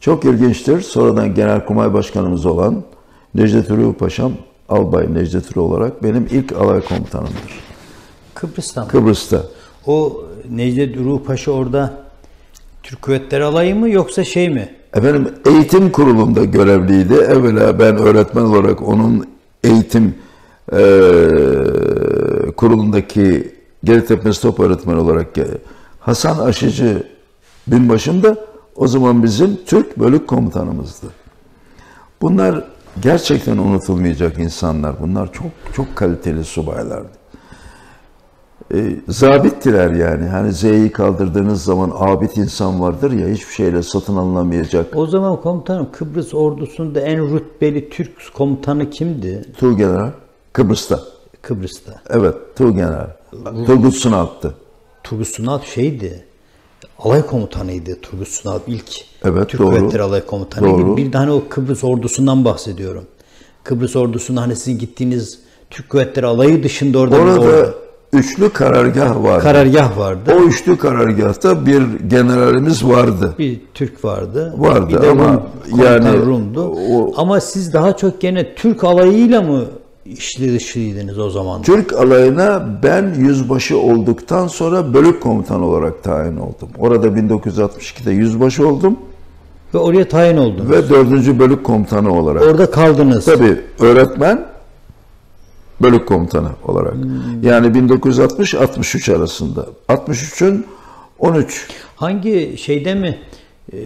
Çok ilginçtir. Sonradan Genelkurmay Başkanımız olan Necdet Ulu Paşam, Albay Necdet Ulu olarak benim ilk alay komutanımdır. Kıbrıs'tan. Kıbrıs'ta. O Necdet Uru Paşa orada Türk Kuvvetleri Alayı mı yoksa şey mi? Efendim eğitim kurulunda görevliydi. Evvela ben öğretmen olarak onun eğitim eee kurulundaki Gediktepe Stop öğretmeni olarak gel- Hasan Aşıcı binbaşım da o zaman bizim Türk bölük komutanımızdı. Bunlar gerçekten unutulmayacak insanlar. Bunlar çok çok kaliteli subaylardı. E, zabittiler yani. Hani Z'yi kaldırdığınız zaman abid insan vardır ya hiçbir şeyle satın alınamayacak. O zaman komutanım Kıbrıs ordusunda en rütbeli Türk komutanı kimdi Tuğgeneral Kıbrıs'ta. Kıbrıs'ta? Evet Tuğgeneral. Turgut Sunal'tı. Turgut Sunal şeydi. Alay komutanıydı Turgut Sunal ilk. Evet, Türk doğru. Kuvvetleri Alay Komutanıydı. Doğru. Bir de hani o Kıbrıs ordusundan bahsediyorum. Kıbrıs ordusunda hani sizin gittiğiniz Türk Kuvvetleri Alayı dışında orada Orada ordu- üçlü karargah vardı. karargah vardı. o üçlü karargahta bir generalimiz vardı. bir Türk vardı. Vardı bir de ama Rum, yani Rum'du. o- ama siz daha çok gene Türk alayıyla mı işli dışlıydınız o zaman? Türk alayına ben yüzbaşı olduktan sonra bölük komutanı olarak tayin oldum. Orada 1962'de yüzbaşı oldum Ve oraya tayin oldunuz. ve 4. bölük komutanı olarak. Orada kaldınız. Tabii öğretmen bölük komutanı olarak. Yani 1960-63 arasında. 63'ün 13 Hangi şeyde mi e,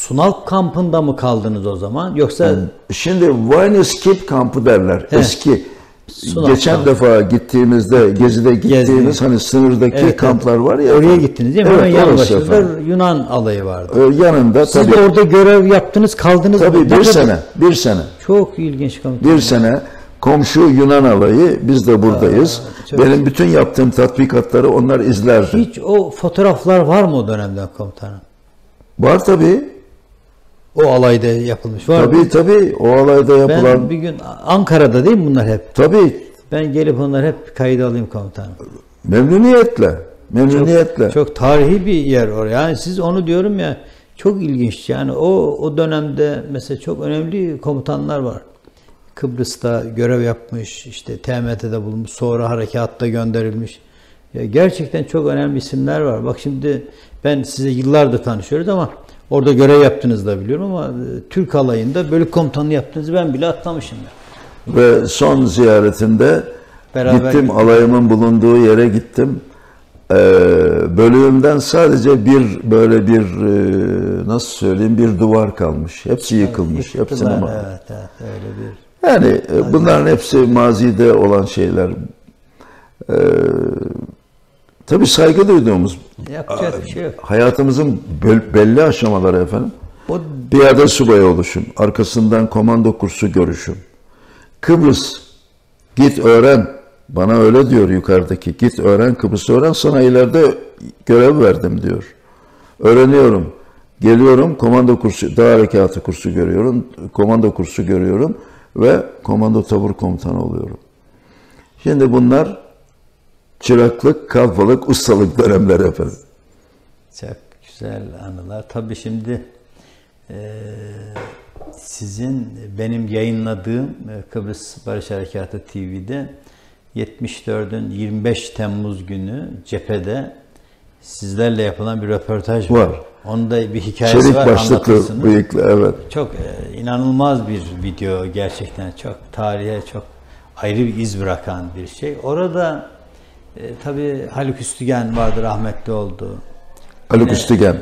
Sunal kampında mı kaldınız o zaman? Yoksa Şimdi Wine Skip kampı derler. Eski. Sınav Geçen kampı. defa gittiğimizde, gezide gittiğimiz Gezdi. hani sınırdaki Evet, kamplar var ya. oraya gittiniz değil mi? Evet, Hemen yan başında. Yunan alayı vardı. Ee, Yanında Siz tabii, de orada görev yaptınız, kaldınız. tabii mı? Ne bir sene, bir sene, Çok ilginç komutanım. bir sene komşu Yunan alayı, biz de buradayız. çok- Benim bütün yaptığım tatbikatları onlar izlerdi. Hiç o fotoğraflar var mı o dönemden komutanım? Var tabii, O alayda yapılmış var mı? tabii tabii o alayda yapılan, Ben bir gün Ankara'da değil mi bunlar hep? tabii Ben gelip onları hep kayda alayım komutanım. memnuniyetle, memnuniyetle. Çok tarihi bir yer orası. Yani siz onu diyorum ya çok ilginç. Yani o o dönemde mesela çok önemli komutanlar var. Kıbrıs'ta görev yapmış, işte TMT'de bulunmuş, sonra harekatta gönderilmiş. Ya gerçekten çok önemli isimler var. Bak şimdi ben size yıllardır tanışıyoruz ama orada görev yaptığınızı da biliyorum ama e, Türk alayında bölük komutanı yaptığınızı ben bile atlamışım. Ve son ziyaretinde Beraber gittim gittik. alayımın bulunduğu yere gittim. Ee, bölüğümden sadece bir böyle bir e, nasıl söyleyeyim bir duvar kalmış. Hepsi yıkılmış. Hepsini Yıktılar, ma- evet, evet, öyle bir. Yani e, bunların hepsi mazide olan şeyler. Ee, tabii saygı duyduğumuz Yapacak bir şey yok. hayatımızın bel- belli aşamaları efendim. O Piyade subayı oluşum, arkasından komando kursu görüşüm. Kıbrıs, git öğren. Bana öyle diyor yukarıdaki. Git öğren, Kıbrıs öğren. Sana ileride görev verdim diyor. Öğreniyorum. Geliyorum, komando kursu, dağ harekatı kursu görüyorum. Komando kursu görüyorum. Ve komando tabur komutanı oluyorum. Şimdi bunlar çıraklık, kalfalık, ustalık dönemleri efendim. Çok güzel anılar. Tabii şimdi eee, sizin benim yayınladığım e, Kıbrıs Barış Harekatı TV'de 74'ün 25 Temmuz günü cephede sizlerle yapılan bir röportaj var. Var. Onun da bir hikayesi Çelik var başlıklı, bıyıklı, evet. Çok e, inanılmaz bir video gerçekten çok tarihe çok ayrı bir iz bırakan bir şey. Orada e, tabii Haluk Üstügen vardı rahmetli oldu. Haluk Yine- Üstügen.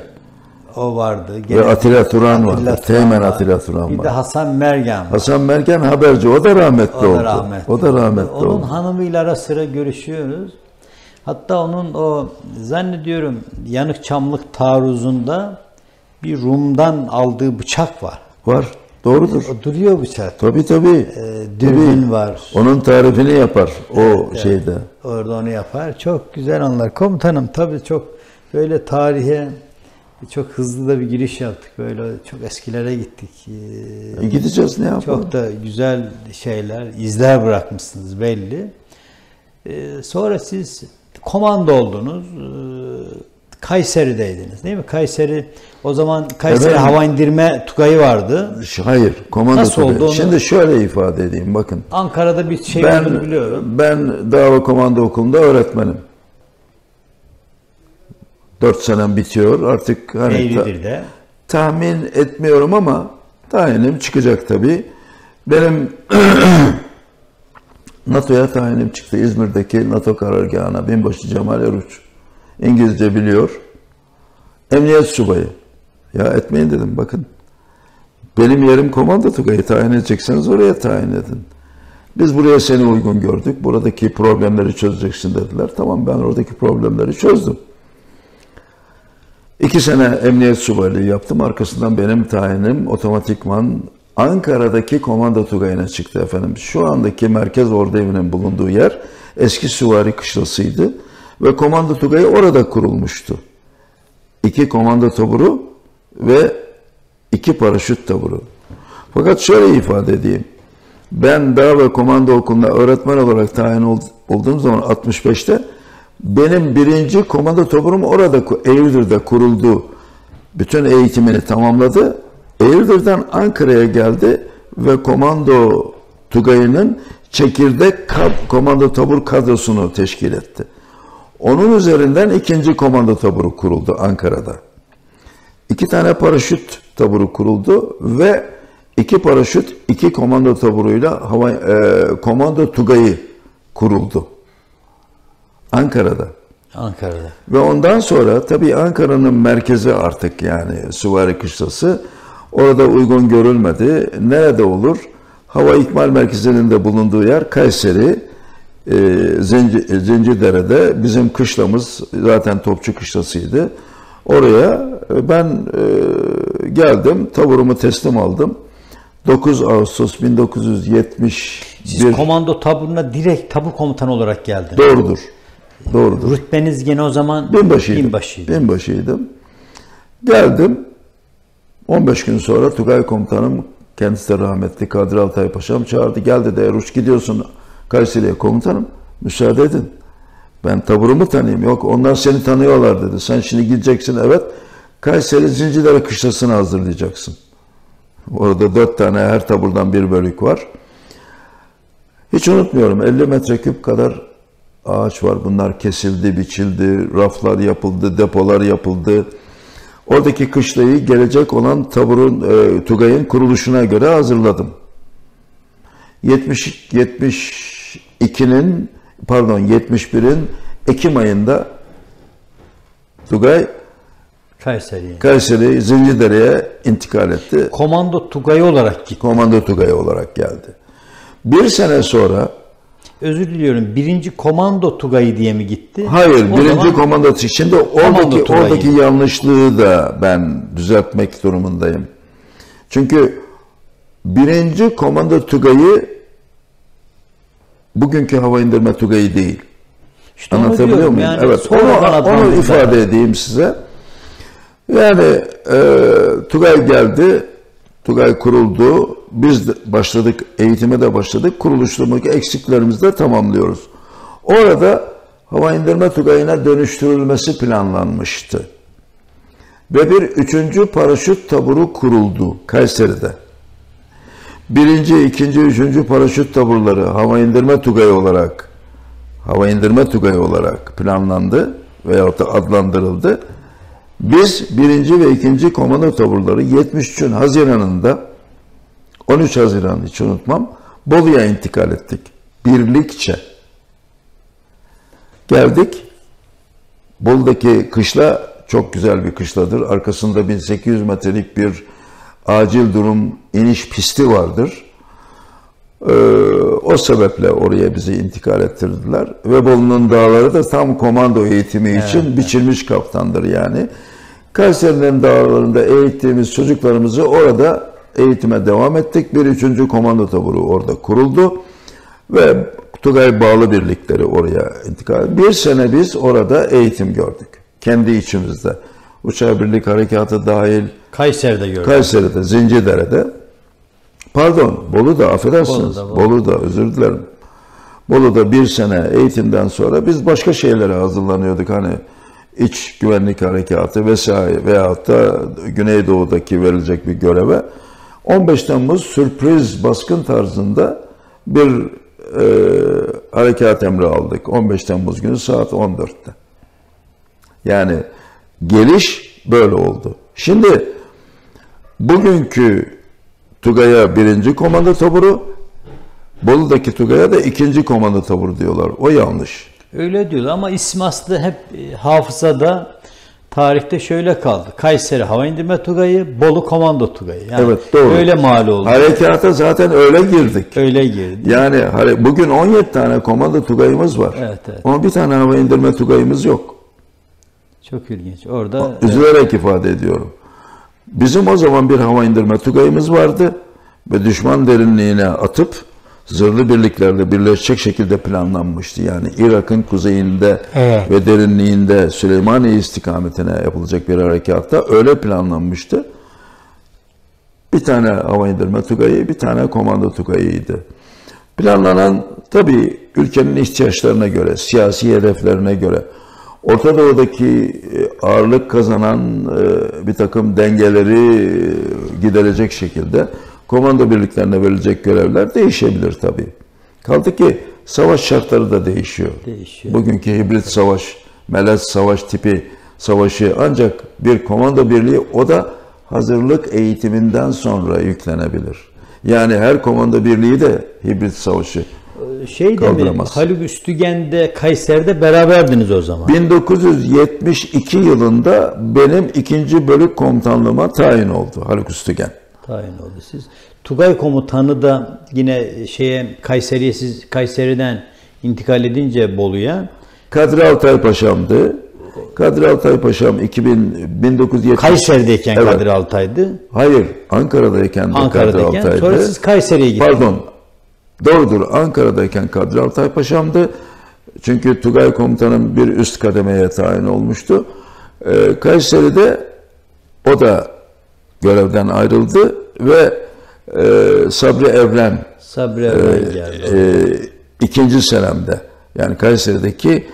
O vardı. Ve Atilla Turan Atilla vardı. Turan Teğmen. Atilla Turan Bir var. de Hasan Mergen var. Hasan Mergen haberci. O da rahmetli O oldu. da rahmetli. O da rahmetli Onun oldu. hanımıyla ara sıra görüşüyoruz. Hatta onun o zannediyorum yanık çamlık taarruzunda bir Rum'dan aldığı bıçak var. Var. Doğrudur. O duruyor bıçak. Tabii tabii. Ee, dürbün var. Onun tarifini yapar o şeyde. Orada onu yapar. Çok güzel anlar. Komutanım tabii çok böyle tarihe çok hızlı da bir giriş yaptık. Böyle çok eskilere gittik. Ee, E, gideceğiz ne yapalım? Çok da güzel şeyler, izler bırakmışsınız belli. Ee, sonra siz komando oldunuz. Ee, Kayseri'deydiniz değil mi? Kayseri o zaman Kayseri Evet. hava indirme tugayı vardı. Hayır, komando Nasıl Tugayı. oldu onu- Şimdi şöyle ifade edeyim bakın. Ankara'da bir şey ben olduğunu biliyorum. ben Dava Komando Okulu'nda öğretmenim. 4 senem bitiyor. Artık hani ta- Eylül'de. tahmin etmiyorum ama tayinim çıkacak tabii. Benim NATO'ya tayinim çıktı. İzmir'deki NATO karargahına binbaşı Cemal Eruç. İngilizce biliyor. Emniyet subayı. Ya etmeyin dedim bakın. Benim yerim komando tugayı tayin edecekseniz oraya tayin edin. Biz buraya seni uygun gördük. Buradaki problemleri çözeceksin dediler. Tamam ben oradaki problemleri çözdüm. İki sene emniyet subaylığı yaptım. Arkasından benim tayinim otomatikman Ankara'daki komando tugayına çıktı efendim. Şu andaki merkez ordu evinin bulunduğu yer eski süvari kışlasıydı. Ve komando tugayı orada kurulmuştu. İki komando taburu ve iki paraşüt taburu. Fakat şöyle ifade edeyim. Ben dağ ve komando okuluna öğretmen olarak tayin ol- olduğum zaman 65'te benim birinci komando taburum orada Eğirdir'de kuruldu. Bütün eğitimini tamamladı. Eğirdir'den Ankara'ya geldi ve komando tugayının çekirdek komando tabur kadrosunu teşkil etti. Onun üzerinden ikinci komando taburu kuruldu Ankara'da. İki tane paraşüt taburu kuruldu ve iki paraşüt, iki komando taburuyla hava, e, komando tugayı kuruldu. Ankara'da. Ankara'da. Ve ondan sonra tabii Ankara'nın merkezi artık yani Süvari Kışlası. Orada uygun görülmedi. Nerede olur? Hava İkmal Merkezi'nin de bulunduğu yer Kayseri, e, Zenci, Zencidere'de. Bizim kışlamız zaten Topçu Kışlası'ydı. Oraya e, ben e, geldim, taburumu teslim aldım. 9 Ağustos 1971 Siz komando taburuna direkt tabur komutanı olarak geldiniz. doğrudur. Doğrudur. Rütbeniz gene o zaman Binbaşıydım. binbaşıydı. Binbaşıydım. Geldim. 15 gün sonra Tugay komutanım kendisi de rahmetli Kadri Altay Paşam çağırdı. Gel dedi Eruç gidiyorsun Kayseri'ye komutanım. Müsaade edin. Ben taburumu tanıyayım. Yok onlar seni tanıyorlar dedi. Sen şimdi gideceksin evet. Kayseri Zincirlere kışlasını hazırlayacaksın. Orada dört tane her taburdan bir bölük var. Hiç unutmuyorum 50 metreküp kadar ağaç var. Bunlar kesildi, biçildi, raflar yapıldı, depolar yapıldı. Oradaki kışlayı gelecek olan taburun, e, Tugay'ın kuruluşuna göre hazırladım. 70 72'nin pardon 71'in Ekim ayında Tugay Kayseri'ye. Kayseri Zincirdere'ye intikal etti. Komando tugayı olarak gitti. Komando Tugay olarak geldi. Bir sene sonra Özür diliyorum. Birinci komando tugayı diye mi gitti? Hayır, O birinci zaman komando. Şimdi Komando oradaki tugayı. oradaki yanlışlığı da ben düzeltmek durumundayım. Çünkü birinci komando tugayı bugünkü hava indirme tugayı değil. işte Anlatabiliyor muyum? Yani evet. Onu, onu ifade edeyim size. Yani e, Tugay geldi. Tugay kuruldu. Biz de başladık, eğitime de başladık. Kuruluştaki eksiklerimizi de tamamlıyoruz. Orada hava indirme Tugayı'na dönüştürülmesi planlanmıştı. Ve bir üçüncü paraşüt taburu kuruldu Kayseri'de. Birinci, ikinci, üçüncü paraşüt taburları hava indirme Tugayı olarak hava indirme Tugayı olarak planlandı veyahut da adlandırıldı. Biz birinci ve ikinci komando taburları 73'ün Haziran'ında 13 Haziran hiç unutmam Bolu'ya intikal ettik. Birlikçe. Geldik. Bolu'daki kışla çok güzel bir kışladır. Arkasında 1800 metrelik bir acil durum iniş pisti vardır. Ee, o sebeple oraya bizi intikal ettirdiler. Ve Bolu'nun dağları da tam komando eğitimi için biçilmiş kaptandır yani. Kayseri'nin dağlarında eğittiğimiz çocuklarımızı orada eğitime devam ettik. Bir üçüncü komando taburu orada kuruldu. Ve Tugay bağlı birlikleri oraya intikal Bir sene biz orada eğitim gördük. Kendi içimizde. Uçağı birlik harekatı dahil Kayseri'de gördüm. Kayseri'de, Zincidere'de pardon Bolu'da affedersiniz. Bolu'da, Bolu'da, Bolu. özür dilerim. Bolu'da bir sene eğitimden sonra biz başka şeylere hazırlanıyorduk. Hani iç güvenlik harekatı vesaire veyahut da Güneydoğu'daki verilecek bir göreve 15 Temmuz sürpriz baskın tarzında bir e, harekat emri aldık. 15 Temmuz günü saat 14'te. Yani geliş böyle oldu. Şimdi bugünkü Tugay'a birinci komando taburu, Bolu'daki Tugay'a da ikinci komando taburu diyorlar. O yanlış. Öyle diyorlar ama ismi aslı hep e, hafızada tarihte şöyle kaldı. Kayseri Hava İndirme Tugayı, Bolu Komando Tugayı. Yani Evet, doğru. Öyle mal oldu. Harekata zaten öyle girdik. Öyle girdi. Yani bugün 17 tane komando Tugay'ımız var. Evet, evet. Ama bir tane hava indirme Tugay'ımız yok. Çok ilginç. Orada Üzülerek ifade ediyorum. Bizim o zaman bir hava indirme Tugay'ımız vardı ve düşman derinliğine atıp zırhlı birliklerle birleşecek şekilde planlanmıştı. Yani Irak'ın kuzeyinde Evet. ve derinliğinde Süleymaniye istikametine yapılacak bir harekatta öyle planlanmıştı. Bir tane hava indirme Tugayı, bir tane komando Tugayı'ydı. Planlanan tabii ülkenin ihtiyaçlarına göre, siyasi hedeflerine göre, Orta Doğu'daki e, ağırlık kazanan e, bir takım dengeleri e, giderecek şekilde komando birliklerine verilecek görevler değişebilir tabii. Kaldı ki savaş şartları da değişiyor. Değişiyor. Bugünkü hibrit savaş, melez savaş tipi savaşı ancak bir komando birliği o da hazırlık eğitiminden sonra yüklenebilir. Yani her komando birliği de hibrit savaşı. Şey de mi? Kaldıramaz. Haluk Üstügen'de Kayseri'de beraberdiniz o zaman. 1972 yılında benim ikinci bölük komutanlığıma tayin oldu Haluk Üstügen. Tayin oldu siz. Tugay komutanı da yine şeye Kayseri'ye siz Kayseri'den intikal edince Bolu'ya Kadri Altay Paşa'mdı. Kadri Altay Paşa'm 2000, 1970... Kayseri'deyken Evet. Kadir Altay'dı. Hayır, Ankara'dayken de Kadri Ankara'dayken. Altay'dı. Sonra siz Kayseri'ye gittiniz. Pardon. Doğrudur. Ankara'dayken Kadri Altay Paşa'mdı. Çünkü Tugay komutanım bir üst kademeye tayin olmuştu. Ee, Kayseri'de o da görevden ayrıldı ve e, Sabri Evren Sabri Erdoğan geldi. e, ikinci senemde yani Kayseri'deki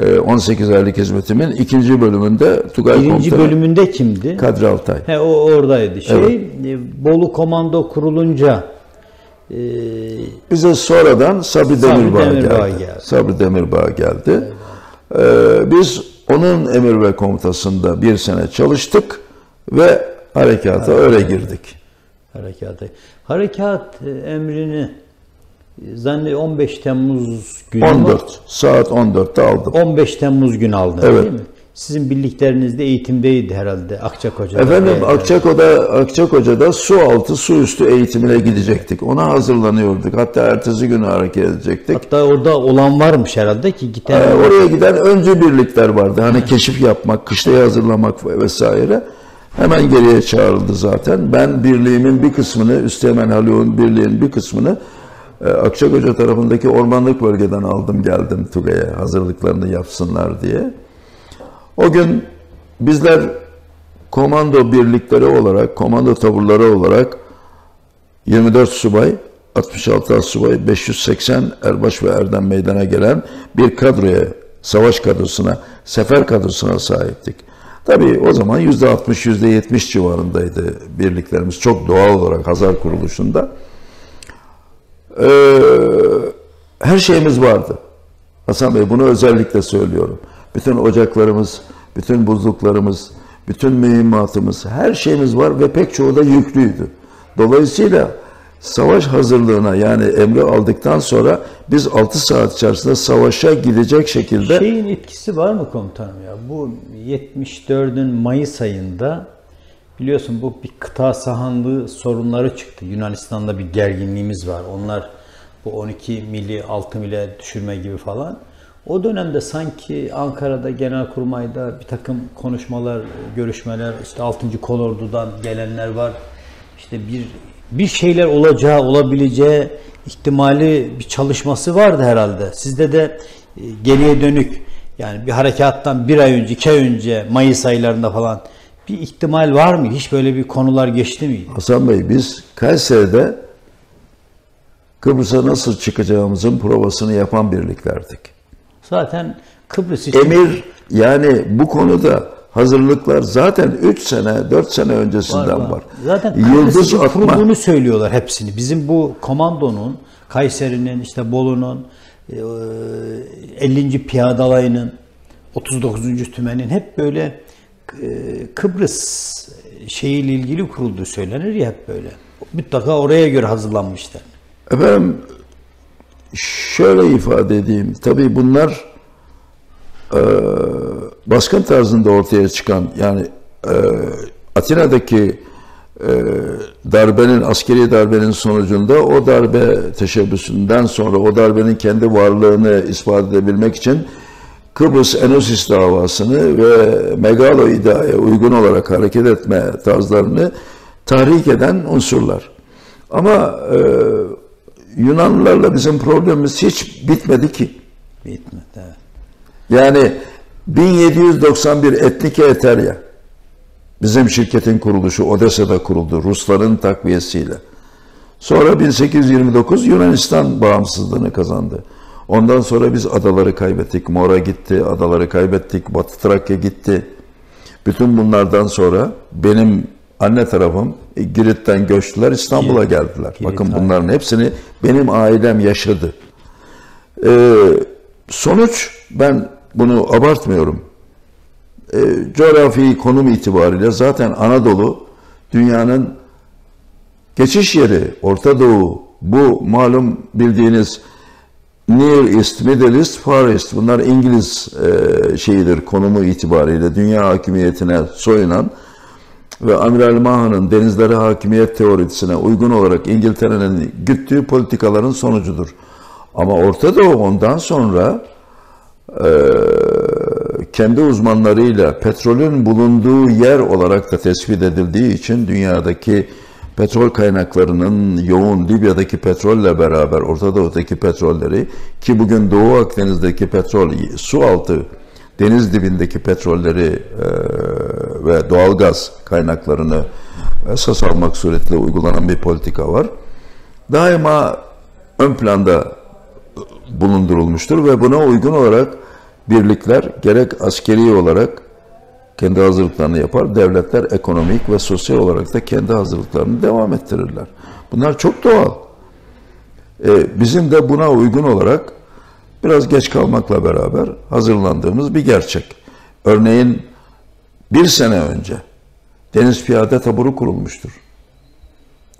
e, 18 aylık hizmetimin ikinci bölümünde Tugay Birinci komutanı bölümünde kimdi? Kadri Altay. He o oradaydı. Şey e, Bolu Komando kurulunca Bize sonradan Sabri Sabri Demirbağ, Demirbağ geldi. geldi. Sabri Demirbağ geldi. Ee, biz onun emir ve komutasında bir sene çalıştık ve harekata öyle girdik. harekatı. Harekat e, emrini e, zanne 15 Temmuz günü 14 saat 14'te aldım. 15 Temmuz günü aldınız Evet. değil mi? Sizin birlikleriniz de eğitimdeydi herhalde Akçakoca'da. Efendim. Akçako'da Akçakoca'da su altı su üstü eğitimine gidecektik. Ona hazırlanıyorduk. Hatta ertesi günü hareket edecektik. Hatta orada olan varmış herhalde ki giden Ee, oraya giden öncü birlikler vardı. Hani keşif yapmak, kışlaya hazırlamak vesaire. Hemen geriye çağrıldı zaten. Ben birliğimin bir kısmını, Üsteğmen Haluk'un birliğinin bir kısmını e, Akçakoca tarafındaki ormanlık bölgeden aldım geldim Tugay'a hazırlıklarını yapsınlar diye. O gün bizler komando birlikleri olarak, komando taburları olarak 24 subay, 66 subay, 580 erbaş ve erdem meydana gelen bir kadroya, savaş kadrosuna, sefer kadrosuna sahiptik. Tabii o zaman %60, %70 civarındaydı birliklerimiz. Çok doğal olarak Hazar kuruluşunda. Ee, her şeyimiz vardı. Hasan Bey bunu özellikle söylüyorum. Bütün ocaklarımız, bütün buzluklarımız, bütün mühimmatımız, her şeyimiz var ve pek çoğu da yüklüydü. Dolayısıyla savaş hazırlığına yani emri aldıktan sonra biz 6 saat içerisinde savaşa gidecek şekilde Şeyin etkisi var mı komutanım ya? Bu 74'ün Mayıs ayında biliyorsun bu bir kıta sahanlığı sorunları çıktı. Yunanistan'da bir gerginliğimiz var. Onlar bu 12 mili 6 mile düşürme gibi falan. O dönemde sanki Ankara'da Genelkurmay'da bir takım konuşmalar, görüşmeler, işte 6. Kolordu'dan gelenler var. İşte bir bir şeyler olacağı, olabileceği ihtimali bir çalışması vardı herhalde. Sizde de e, geriye dönük yani bir harekattan bir ay önce, iki ay önce Mayıs aylarında falan bir ihtimal var mı? Hiç böyle bir konular geçti miydi? Hasan Bey biz Kayseri'de Kıbrıs'a nasıl çıkacağımızın provasını yapan birliklerdik. Zaten Kıbrıs için Emir yani bu konuda hazırlıklar zaten 3 sene 4 sene öncesinden var. Zaten Kıbrıs Yıldız için atma. kurulduğunu söylüyorlar hepsini. Bizim bu komandonun, Kayseri'nin, işte Bolu'nun, e, 50. Piyadalayı'nın, 39. Tümen'in hep böyle e, Kıbrıs şeyiyle ilgili kurulduğu söylenir ya hep böyle. Mutlaka oraya göre hazırlanmışlar. Efendim şöyle ifade edeyim. Tabii bunlar e, baskın tarzında ortaya çıkan yani e, Atina'daki e, darbenin askeri darbenin sonucunda o darbe teşebbüsünden sonra o darbenin kendi varlığını ispat edebilmek için Kıbrıs Enosis davasını ve Megalo iddiaya uygun olarak hareket etme tarzlarını tahrik eden unsurlar. Ama e, Yunanlılarla bizim problemimiz hiç bitmedi ki. Bitmedi. Evet. Yani 1791 Etnike Eterya bizim şirketin kuruluşu Odessa'da kuruldu Rusların takviyesiyle. Sonra 1829 Yunanistan bağımsızlığını kazandı. Ondan sonra biz adaları kaybettik. Mora gitti, adaları kaybettik. Batı Trakya gitti. Bütün bunlardan sonra benim anne tarafım e, Girit'ten göçtüler İstanbul'a geldiler. Girit, Bakın bunların hepsini benim ailem yaşadı. Ee, sonuç ben bunu abartmıyorum. Ee, coğrafi konum itibariyle zaten Anadolu dünyanın geçiş yeri, Orta Doğu, bu malum bildiğiniz Near East, Middle East, Far East bunlar İngiliz e, şeyidir konumu itibariyle dünya hakimiyetine soyunan ve Amiral Maha'nın denizlere hakimiyet teorisine uygun olarak İngiltere'nin güttüğü politikaların sonucudur. Ama Orta Doğu ondan sonra e, kendi uzmanlarıyla petrolün bulunduğu yer olarak da tespit edildiği için dünyadaki petrol kaynaklarının yoğun Libya'daki petrolle beraber Orta Doğu'daki petrolleri ki bugün Doğu Akdeniz'deki petrol su altı deniz dibindeki petrolleri e, ve doğalgaz kaynaklarını esas almak suretiyle uygulanan bir politika var. Daima ön planda bulundurulmuştur ve buna uygun olarak birlikler gerek askeri olarak kendi hazırlıklarını yapar, devletler ekonomik ve sosyal olarak da kendi hazırlıklarını devam ettirirler. Bunlar çok doğal. Ee, bizim de buna uygun olarak biraz geç kalmakla beraber hazırlandığımız bir gerçek. Örneğin bir sene önce Deniz Piyade Taburu kurulmuştur.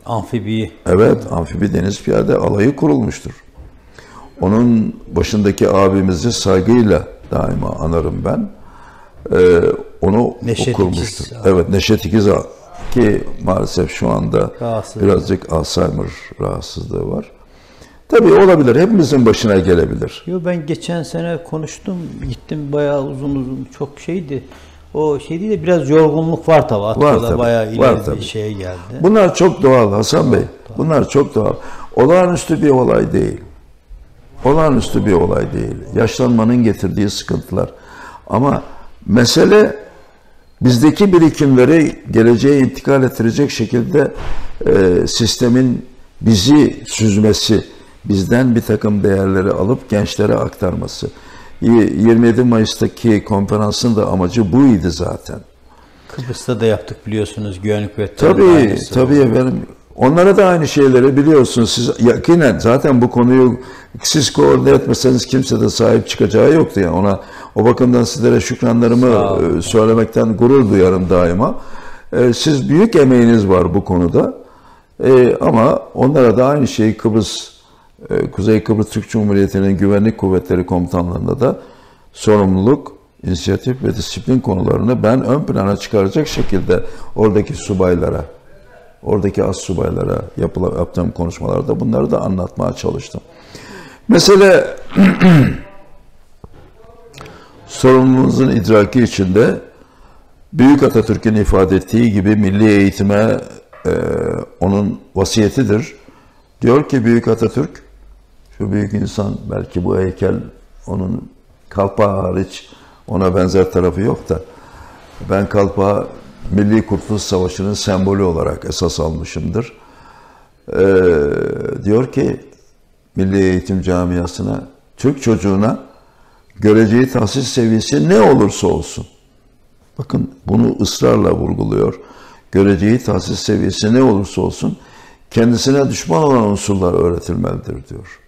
Amfibi Evet, amfibi deniz piyade alayı kurulmuştur. Onun başındaki abimizi saygıyla daima anarım ben. Ee, onu Neşet kurmuştur. İkiz. Evet, Neşet İkiz ki maalesef şu anda Rahatsız. birazcık Alzheimer rahatsızlığı var. Tabii olabilir, hepimizin başına gelebilir. Yo ben geçen sene konuştum. Gittim bayağı uzun uzun çok şeydi. O şey değil de biraz yorgunluk var tabii. Akla da tabii, bayağı var ileri tabii. bir şeye geldi. Bunlar çok doğal Hasan Bey. Bunlar çok doğal. Olağanüstü bir olay değil. Olağanüstü bir olay değil. Yaşlanmanın getirdiği sıkıntılar. Ama mesele bizdeki birikimleri geleceğe intikal ettirecek şekilde e, sistemin bizi süzmesi, bizden bir takım değerleri alıp gençlere aktarması. Y- 27 Mayıs'taki konferansın da amacı buydu zaten. Kıbrıs'ta da yaptık biliyorsunuz güvenlik kuvvetleri. Tabii, tabii efendim. Onlara da aynı şeyleri biliyorsunuz. Siz yakinen zaten bu konuyu siz koordine etmeseniz kimse de sahip çıkacağı yoktu yani ona. O bakımdan sizlere şükranlarımı e, söylemekten gurur duyarım daima. E, Siz büyük emeğiniz var bu konuda. E, ama onlara da aynı şeyi Kıbrıs, Kuzey Kıbrıs Türk Cumhuriyeti'nin güvenlik kuvvetleri komutanlarında da sorumluluk, inisiyatif ve disiplin konularını ben ön plana çıkaracak şekilde oradaki subaylara, oradaki az subaylara yapılan, yaptığım konuşmalarda bunları da anlatmaya çalıştım. Mesele sorumluluğunuzun idraki içinde Büyük Atatürk'ün ifade ettiği gibi milli eğitime e, onun vasiyetidir. Diyor ki Büyük Atatürk, şu büyük insan belki bu heykel onun kalpağı hariç ona benzer tarafı yok da ben kalpağı Milli Kurtuluş Savaşı'nın sembolü olarak esas almışımdır. Ee, diyor ki Milli Eğitim Camiası'na, Türk çocuğuna göreceği tahsil seviyesi ne olursa olsun. Bakın bunu ısrarla vurguluyor. Göreceği tahsil seviyesi ne olursa olsun kendisine düşman olan unsurlar öğretilmelidir diyor.